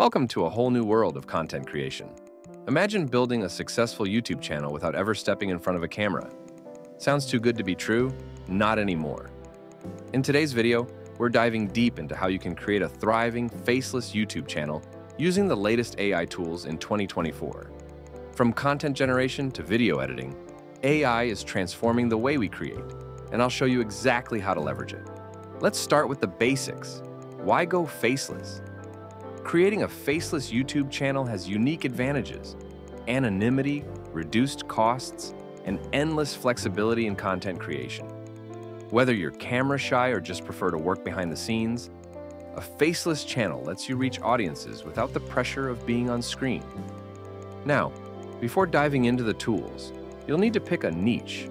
Welcome to a whole new world of content creation. Imagine building a successful YouTube channel without ever stepping in front of a camera. Sounds too good to be true? Not anymore. In today's video, we're diving deep into how you can create a thriving, faceless YouTube channel using the latest AI tools in 2024. From content generation to video editing, AI is transforming the way we create, and I'll show you exactly how to leverage it. Let's start with the basics. Why go faceless? Creating a faceless YouTube channel has unique advantages anonymity, reduced costs, and endless flexibility in content creation. Whether you're camera shy or just prefer to work behind the scenes, a faceless channel lets you reach audiences without the pressure of being on screen. Now, before diving into the tools, you'll need to pick a niche.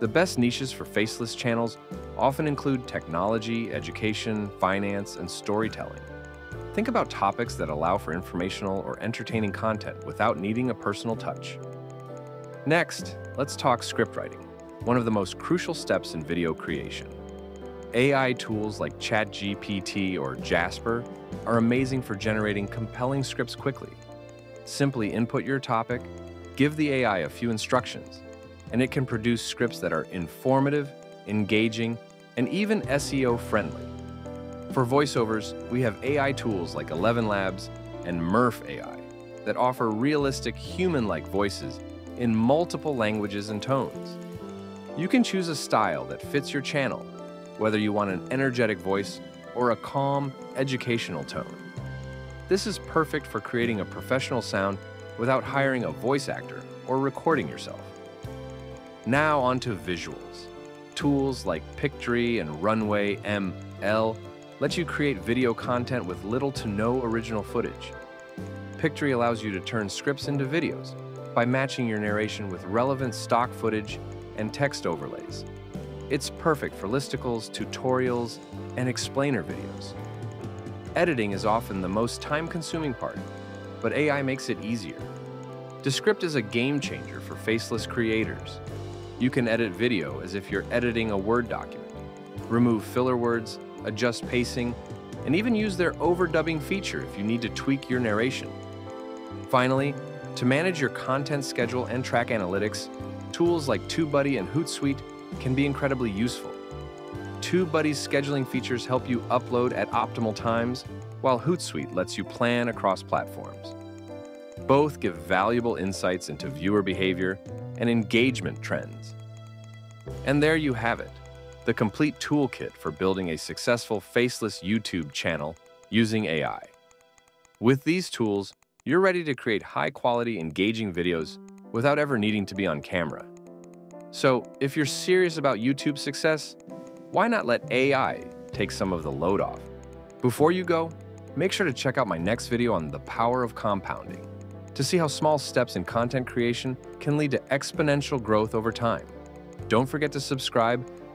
The best niches for faceless channels often include technology, education, finance, and storytelling. Think about topics that allow for informational or entertaining content without needing a personal touch. Next, let's talk script writing, one of the most crucial steps in video creation. AI tools like ChatGPT or Jasper are amazing for generating compelling scripts quickly. Simply input your topic, give the AI a few instructions, and it can produce scripts that are informative, engaging, and even SEO friendly. For voiceovers, we have AI tools like Eleven Labs and Murf AI that offer realistic human-like voices in multiple languages and tones. You can choose a style that fits your channel, whether you want an energetic voice or a calm, educational tone. This is perfect for creating a professional sound without hiring a voice actor or recording yourself. Now onto visuals. Tools like Pictory and Runway ML let you create video content with little to no original footage. Pictory allows you to turn scripts into videos by matching your narration with relevant stock footage and text overlays. It's perfect for listicles, tutorials, and explainer videos. Editing is often the most time-consuming part, but AI makes it easier. Descript is a game changer for faceless creators. You can edit video as if you're editing a Word document, remove filler words, adjust pacing, and even use their overdubbing feature if you need to tweak your narration. Finally, to manage your content schedule and track analytics, tools like TubeBuddy and Hootsuite can be incredibly useful. TubeBuddy's scheduling features help you upload at optimal times, while Hootsuite lets you plan across platforms. Both give valuable insights into viewer behavior and engagement trends. And there you have it the complete toolkit for building a successful faceless YouTube channel using AI. With these tools, you're ready to create high-quality, engaging videos without ever needing to be on camera. So, if you're serious about YouTube success, why not let AI take some of the load off? Before you go, make sure to check out my next video on the power of compounding to see how small steps in content creation can lead to exponential growth over time. Don't forget to subscribe